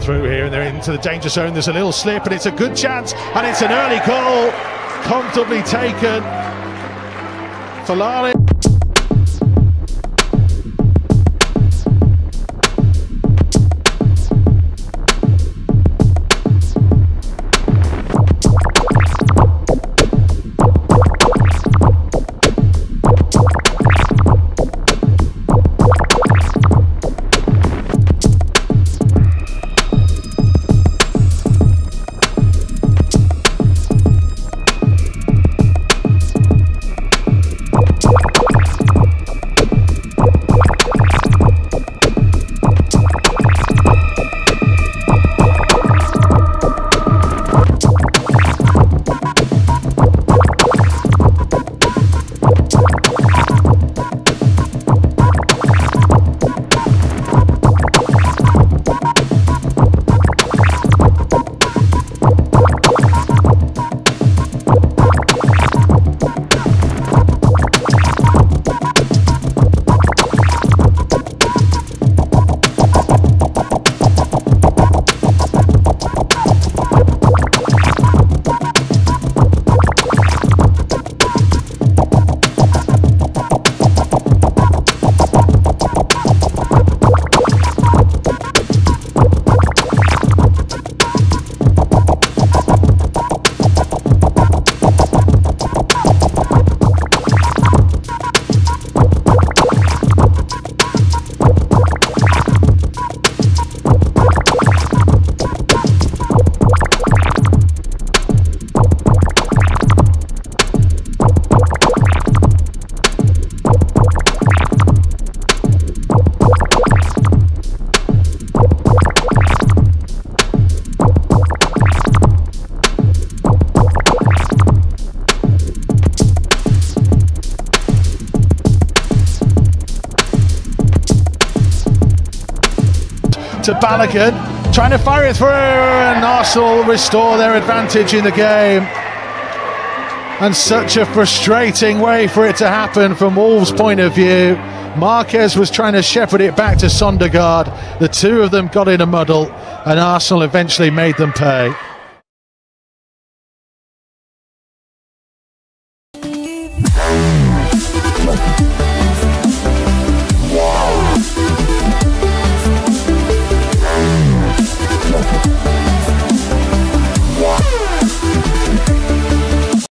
through here and they're into the danger zone. There's a little slip and it's a good chance and it's an early goal, comfortably taken. Falale. To Balogun, trying to fire it through, and Arsenal restore their advantage in the game. And such a frustrating way for it to happen from Wolves' point of view. Marquez was trying to shepherd it back to Sondergaard. The two of them got in a muddle, and Arsenal eventually made them pay.